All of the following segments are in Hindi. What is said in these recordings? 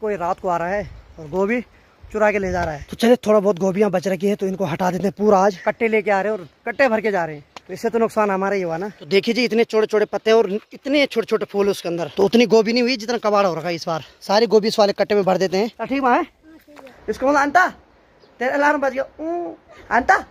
कोई रात को आ रहा है और गोभी चुरा के ले जा रहा है। तो चलिए थोड़ा बहुत गोभियाँ बच रखी है तो इनको हटा देते हैं पूरा आज। कट्टे लेके आ रहे हैं और कट्टे भर के जा रहे हैं। तो इससे तो नुकसान हमारा ही हुआ ना। तो देखिए जी इतने छोटे छोटे पत्ते और इतने छोटे छोटे फूल उसके अंदर। तो उतनी गोभी नहीं हुई जितना कबाड़ हो रखा है इस बार। सारी गोभी इस वाले कट्टे में भर देते हैं। तो ठीक है। इसको बोला अंता तेरे अलार्म बज गया। अंता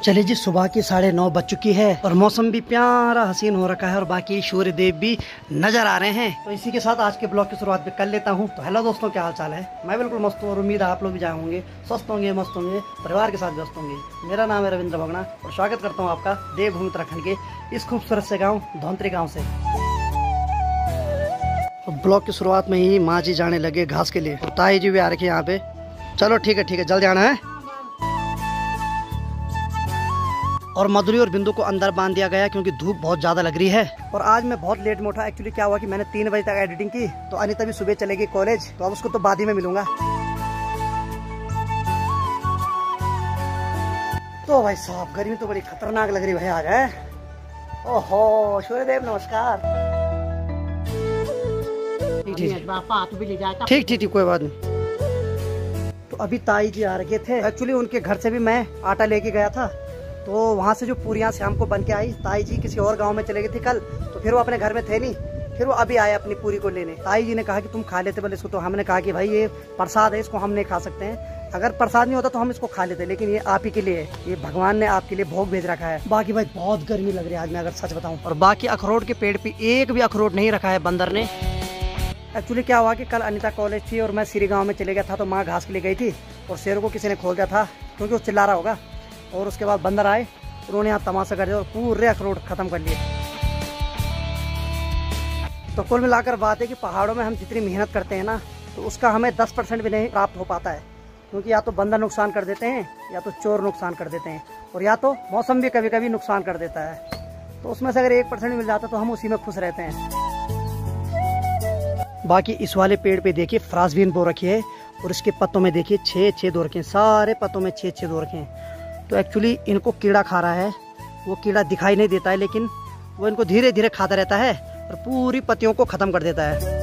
तो चलिए जी, सुबह की साढ़े नौ बज चुकी है और मौसम भी प्यारा हसीन हो रखा है और बाकी सूर्य देव भी नज़र आ रहे हैं। तो इसी के साथ आज के ब्लॉग की शुरुआत भी कर लेता हूँ। तो हेलो दोस्तों, क्या हाल चाल है? मैं बिल्कुल मस्त हूँ और उम्मीद है आप लोग भी जाए होंगे, स्वस्थ होंगे, मस्त होंगे, परिवार के साथ व्यस्त होंगे। मेरा नाम है रविंद्र भगना और स्वागत करता हूँ आपका देवभूमि उत्तराखंड के इस खूबसूरत से गाँव, धौंतरी गाँव से। ब्लॉक की शुरुआत में ही माँ जी जाने लगे घास के लिए ताई जी भी आ रखी यहाँ पे। चलो ठीक है ठीक है, जल्दी आना है। और मधुरी और बिंदु को अंदर बाँध दिया गया क्योंकि धूप बहुत ज़्यादा लग रही है। और आज मैं बहुत लेट में उठा। एक्चुअली क्या हुआ कि मैंने तीन बजे तक एडिटिंग की तो अनिता भी सुबह चलेगी कॉलेज तो अब उसको तो बाद ही में मिलूँगा। तो भाई साहब गर्मी तो बड़ी खतरनाक लग रही भाई आज है? ओहो सूर्यदेव नमस्कार। ठीक ठीक ठीक कोई बात नहीं। तो अभी ताई जी आ रखे थे। एक्चुअली उनके घर से भी मैं आटा लेके गया था। तो वहाँ से जो पूरियाँ शाम को बन के आई ताई जी किसी और गाँव में चले गए थे कल तो फिर वो अपने घर में थे नहीं। फिर वो अभी आए अपनी पूरी को लेने। ताई जी ने कहा कि तुम खा लेते बोले इसको तो हमने कहा कि भाई ये प्रसाद है इसको हम नहीं खा सकते हैं। अगर प्रसाद नहीं होता तो हम इसको खा लेते लेकिन ये आप ही के लिए है ये भगवान ने आपके लिए भोग भेज रखा है। बाकी भाई बहुत गर्मी लग रही है आज मैं अगर सच बताऊँ और बाकी अखरोट के पेड़ पे एक भी अखरोट नहीं रखा है बंदर ने। एक्चुअली क्या हुआ कि कल अनिता कॉलेज थी और मैं श्री गाँव में चले गया था तो माँ घास के लिए गई थी और शेर को किसी ने खोल दिया था क्योंकि वो चिल्ला रहा होगा। और उसके बाद बंदर आए, उन्होंने यहाँ तमाशा कर दिया और पूरे अखरोट खत्म कर लिए। तो कुल मिलाकर बात है कि पहाड़ों में हम जितनी मेहनत करते हैं ना तो उसका हमें 10 परसेंट भी नहीं प्राप्त हो पाता है। क्योंकि या तो बंदर नुकसान कर देते हैं, या तो चोर नुकसान कर देते हैं, और या तो मौसम भी कभी कभी नुकसान कर देता है। तो उसमें से अगर एक परसेंट मिल जाता तो हम उसी में खुश रहते हैं। बाकी इस वाले पेड़ पे देखिए फ्रासबीन बो रखी है, और इसके पत्तों में देखिए छः छः दो रखे हैं, सारे पत्तों में छः छः दो रखे हैं। तो एक्चुअली इनको कीड़ा खा रहा है। वो कीड़ा दिखाई नहीं देता है, लेकिन वो इनको धीरे धीरे खाता रहता है और पूरी पत्तियों को खत्म कर देता है।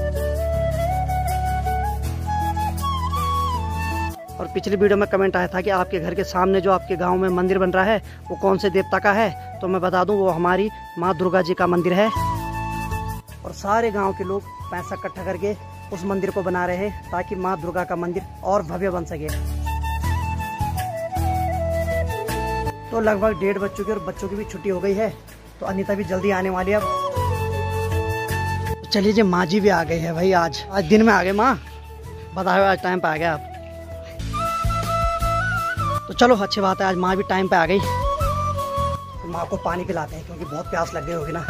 और पिछली वीडियो में कमेंट आया था कि आपके घर के सामने जो आपके गाँव में मंदिर बन रहा है, वो कौन से देवता का है? तो मैं बता दूँ, वो हमारी माँ दुर्गा जी का मंदिर है। और सारे गाँव के लोग पैसा इकट्ठा करके उस मंदिर को बना रहे हैं, ताकि माँ दुर्गा का मंदिर और भव्य बन सके। तो लगभग डेढ़ बज चुकी और बच्चों की भी छुट्टी हो गई है। तो अनिता भी जल्दी आने वाली है। अब चलिए जी, माँ जी भी आ गई है भाई आज। आज दिन में आ गए माँ। बताओ, आज टाइम पे आ गया आप। तो चलो, अच्छी बात है, आज माँ भी टाइम पे आ गई। तो माँ को पानी पिलाते हैं, क्योंकि बहुत प्यास लग गई होगी ना।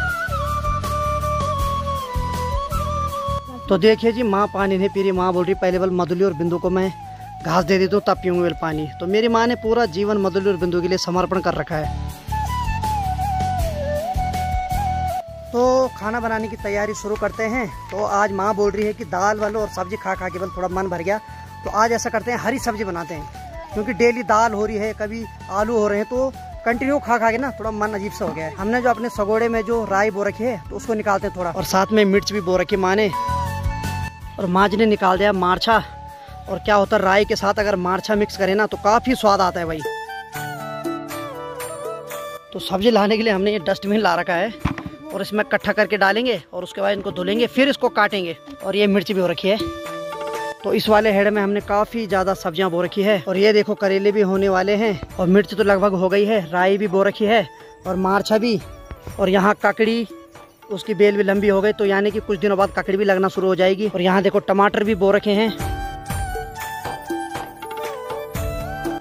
तो देखिए जी, माँ पानी नहीं पी रही। माँ बोल रही, पहले बल मधुली और बिंदु को मैं घास दे देती हूँ तब पीऊँगी पानी। तो मेरी माँ ने पूरा जीवन मधुली और बिंदु के लिए समर्पण कर रखा है। तो खाना बनाने की तैयारी शुरू करते हैं। तो आज माँ बोल रही है कि दाल, वालो और सब्ज़ी खा खा के बल थोड़ा मन भर गया। तो आज ऐसा करते हैं, हरी सब्ज़ी बनाते हैं। क्योंकि डेली दाल हो रही है, कभी आलू हो रहे हैं तो कंटिन्यू खा खा के ना थोड़ा मन अजीब सा हो गया है। हमने जो अपने सगोड़े में जो राई बो रखी है तो उसको निकालते हैं थोड़ा। और साथ में मिर्च भी बो रखी माँ ने। और माँ जी ने निकाल दिया मार्छा। और क्या होता है, राई के साथ अगर मार्छा मिक्स करें ना तो काफ़ी स्वाद आता है भाई। तो सब्ज़ी लाने के लिए हमने ये डस्टबिन ला रखा है और इसमें इकट्ठा करके डालेंगे और उसके बाद इनको धुलेंगे, फिर इसको काटेंगे और ये मिर्च भी हो रखी है। तो इस वाले हेड में हमने काफ़ी ज़्यादा सब्ज़ियाँ बो रखी है और ये देखो करेले भी होने वाले हैं और मिर्च तो लगभग हो गई है, राई भी बो रखी है और मार्छा भी और यहाँ ककड़ी, उसकी बेल भी लंबी हो गई तो यानी कि कुछ दिनों बाद ककड़ी भी लगना शुरू हो जाएगी। और यहाँ देखो टमाटर भी बो रखे हैं।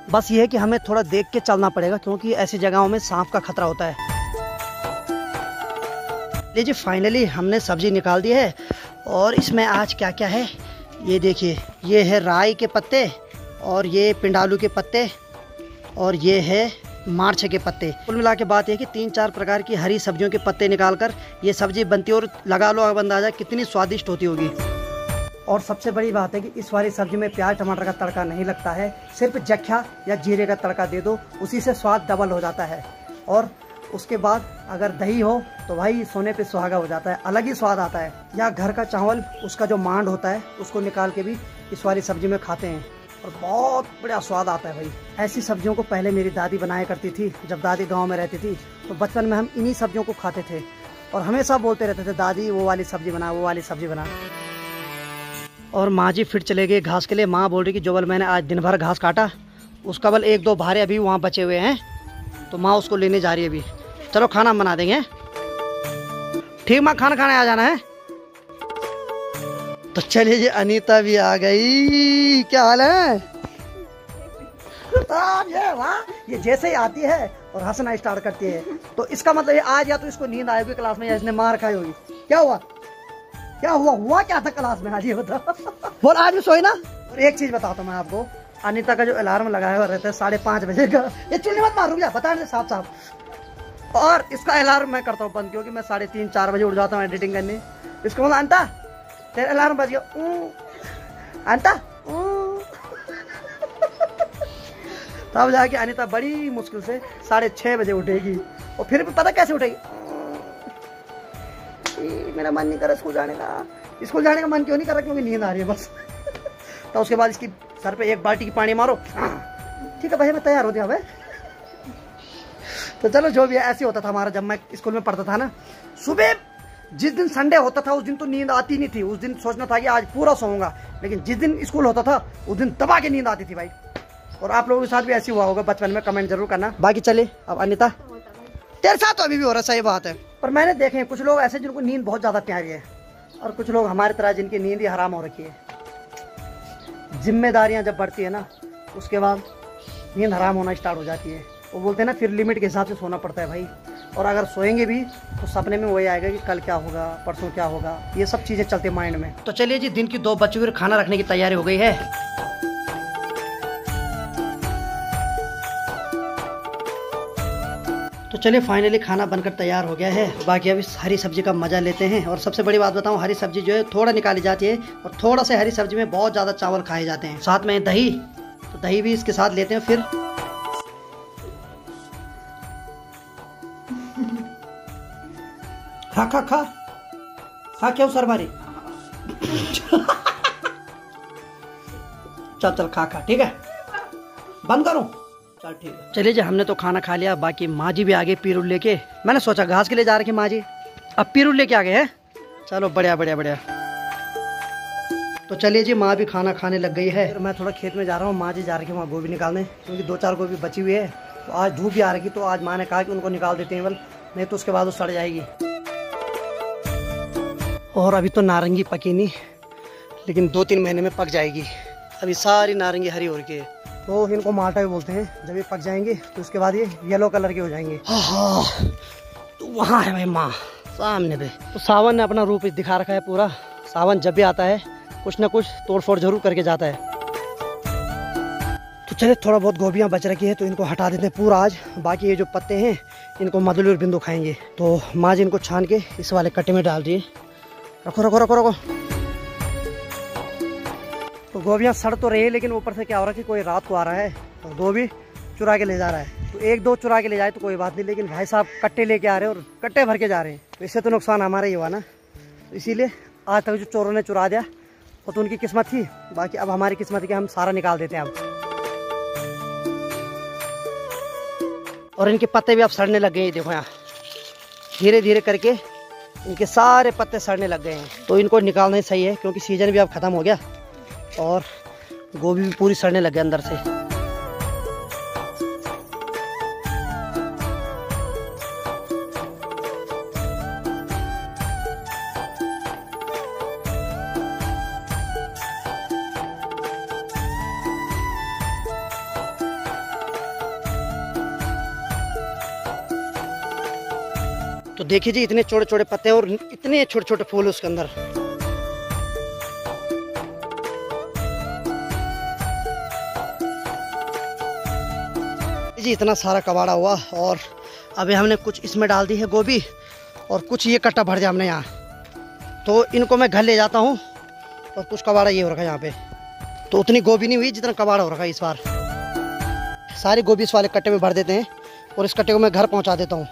बस ये है कि हमें थोड़ा देख के चलना पड़ेगा, क्योंकि ऐसी जगहों में सांप का खतरा होता है। लीजिए फाइनली हमने सब्ज़ी निकाल दी है, और इसमें आज क्या क्या है? ये देखिए, ये है राई के पत्ते, और ये पिंडालू के पत्ते, और ये है मार्च के पत्ते। कुल मिला के बात यह कि तीन चार प्रकार की हरी सब्जियों के पत्ते निकाल कर ये सब्ज़ी बनती और लगा लो अब अंदाज़ा कितनी स्वादिष्ट होती होगी। और सबसे बड़ी बात है कि इस वाली सब्ज़ी में प्याज, टमाटर का तड़का नहीं लगता है। सिर्फ़ जख्या या जीरे का तड़का दे दो, उसी से स्वाद डबल हो जाता है। और उसके बाद अगर दही हो तो भाई सोने पे सुहागा हो जाता है। अलग ही स्वाद आता है। या घर का चावल, उसका जो मांड होता है, उसको निकाल के भी इस वाली सब्ज़ी में खाते हैं। और बहुत बढ़िया स्वाद आता है भाई। ऐसी सब्जियों को पहले मेरी दादी बनाया करती थी, जब दादी गाँव में रहती थी तो बचपन में हम इन्हीं सब्जियों को खाते थे। और हमेशा बोलते रहते थे, दादी, वो वाली सब्ज़ी बना, वो वाली सब्ज़ी बना। और माँ जी फिर चले गए घास के लिए। माँ बोल रही कि, जो बल मैंने आज दिन भर घास काटा, उसका बल एक दो भारे अभी वहाँ बचे हुए हैं तो माँ उसको लेने जा रही है अभी। चलो खाना बना देंगे। ठीक माँ, खाना खाने आ जाना है। तो चलिए जी, अनीता भी आ गई। क्या हाल है? ये ये जैसे ही आती है और हंसना स्टार्ट करती है। तो इसका मतलब ये आज या तो इसको नींद आएगी क्लास में या इसने मार खाई होगी। क्या हुआ? क्या हुआ? हुआ क्या था क्लास में? आज ये बता बोल आज भी सोई ना? और एक चीज़ बताता हूँ मैं आपको। अनिता का जो अलार्म लगाया हुआ रहता है साढ़े पाँच बजे का ये चुनी मत मारू क्या बता साफ़ साफ़ और इसका अलार्म मैं करता हूँ बंद क्योंकि मैं साढ़े तीन चार बजे उठ जाता हूँ एडिटिंग करने। इसको बोला अनिता तेरे अलार्म बज गया। अनिता तब जाके अनिता बड़ी मुश्किल से साढ़े छः बजे उठेगी। और फिर भी पता कैसे उठेगी? मेरा मन नहीं कर रहा स्कूल जाने का। स्कूल जाने का मन क्यों नहीं कर रहा? क्योंकि नींद आ रही है बस। तो उसके बाद इसकी सर पे एक बाल्टी की पानी मारो। ठीक है भाई, मैं तैयार हो गया भाई। तो चलो, जो भी है, ऐसे होता था हमारा जब मैं स्कूल में पढ़ता था ना। सुबह जिस दिन संडे होता था, उस दिन तो नींद आती नहीं थी। उस दिन सोचना था कि आज पूरा सोऊँगा। लेकिन जिस दिन स्कूल होता था, उस दिन दबा के नींद आती थी भाई। और आप लोगों के साथ भी ऐसी हुआ होगा। बचपन में कमेंट ज़रूर करना। बाकी चले अब अनिता तेरे साथ तो अभी भी हो रहा सही बात है। पर मैंने देखे कुछ लोग ऐसे जिनको नींद बहुत ज़्यादा प्यारी है और कुछ लोग हमारी तरह जिनकी नींद ही हराम हो रखी है। जिम्मेदारियाँ जब बढ़ती है ना, उसके बाद नींद हराम होना स्टार्ट हो जाती है। वो बोलते हैं ना, फिर लिमिट के हिसाब से सोना पड़ता है भाई। और अगर सोएँगे भी तो सपने में वही आएगा कि कल क्या होगा, परसों क्या होगा। ये सब चीज़ें चलती माइंड में। तो चलिए जी, दिन की दो बच्चों हुए खाना रखने की तैयारी हो गई है। तो चलिए फाइनली खाना बनकर तैयार हो गया है। बाकी अभी हरी सब्ज़ी का मज़ा लेते हैं और सबसे बड़ी बात बताऊँ, हरी सब्ज़ी जो है थोड़ा निकाली जाती है और थोड़ा सा हरी सब्ज़ी में बहुत ज़्यादा चावल खाए जाते हैं। साथ में दही तो दही भी इसके साथ लेते हैं फिर। खा खा खा। खा क्यों सर मारी चल चल, खा खा, ठीक है। बंद करो? चलिए जी, हमने तो खाना खा लिया, बाकी माँ जी भी आ गए पीरुल लेके। मैंने सोचा घास के लिए जा रखी माँ जी अब पीरुल लेके आ गए हैं। चलो, बढ़िया बढ़िया बढ़िया। तो चलिए जी, माँ भी खाना खाने लग गई है। मैं थोड़ा खेत में जा रहा हूँ, माँ जी जा है वहाँ गोभी निकालने। क्योंकि दो चार गोभी बची हुई है। तो आज धूप भी आ रही तो आज माँ ने कहा कि उनको निकाल देते हैं बल नहीं तो उसके बाद वो सड़ जाएगी। और अभी तो नारंगी पकी नहीं, लेकिन दो तीन महीने में पक जाएगी। अभी सारी नारंगी हरी हो रही है। तो इनको माल्टा भी बोलते हैं जब ये पक जाएँगे तो उसके बाद ये येलो कलर के हो जाएँगे। तो वहाँ है भाई माँ सामने पे। तो सावन ने अपना रूप दिखा रखा है पूरा। सावन जब भी आता है कुछ ना कुछ तोड़ फोड़ ज़रूर करके जाता है। तो चले थोड़ा बहुत गोभियाँ बच रखी है तो इनको हटा देते हैं पूरा आज। बाकी ये जो पत्ते हैं इनको मधुली और बिंदु खाएँगे। तो माँ जी इनको छान के इस वाले कट्टे में डाल दिए। रखो रखो रखो रखो। तो गोभियाँ सड़ तो रही है, लेकिन ऊपर से क्या हो रहा है कि कोई रात को आ रहा है और गोभी चुरा के ले जा रहा है। तो एक दो चुरा के ले जाए तो कोई बात नहीं, लेकिन भाई साहब कट्टे लेके आ रहे हैं और कट्टे भर के जा रहे हैं। तो इससे तो नुकसान हमारा ही हुआ ना। तो इसीलिए आज तक जो चोरों ने चुरा दिया, वो तो उनकी किस्मत थी, बाकी अब हमारी किस्मत कि हम सारा निकाल देते हैं अब। और इनके पत्ते भी अब सड़ने लग गए देखो यहाँ। धीरे धीरे करके इनके सारे पत्ते सड़ने लग गए हैं। तो इनको निकालना ही सही है, क्योंकि सीज़न भी अब ख़त्म हो गया। और गोभी भी पूरी सड़ने लगे अंदर से। तो देखिए जी, इतने छोटे छोटे पत्ते और इतने छोटे छोटे फूल उसके अंदर। जी, इतना सारा कबाड़ा हुआ और अभी हमने कुछ इसमें डाल दी है गोभी और कुछ ये कट्टा भर दिया हमने यहाँ। तो इनको मैं घर ले जाता हूँ और कुछ कबाड़ा ये हो रखा है यहाँ पे। तो उतनी गोभी नहीं हुई जितना कबाड़ा हो रखा है इस बार। सारी गोभी इस वाले कट्टे में भर देते हैं और इस कट्टे को मैं घर पहुँचा देता हूँ।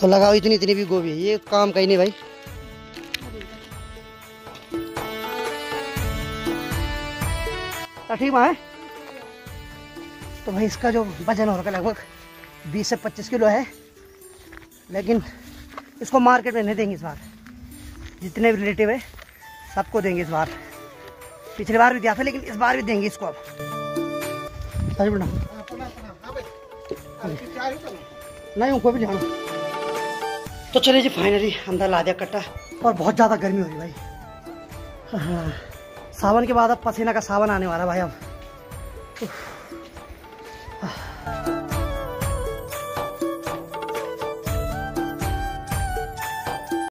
तो लगाओ इतनी इतनी भी गोभी। ये काम कहीं नहीं भाई। ठीक है? तो भाई इसका जो वज़न हो रखा है लगभग 20 से 25 किलो है। लेकिन इसको मार्केट में नहीं देंगे इस बार। जितने भी रिलेटिव है, सबको देंगे इस बार। पिछली बार भी दिया था, लेकिन इस बार भी देंगे इसको अब। सही बना नहीं, उनको भी जाना तो चलिए जी फाइनली अंदर ला दिया कट्टा। और बहुत ज़्यादा गर्मी हो रही भाई। हाँ। सावन के बाद अब पसीना का सावन आने वाला भाई अब।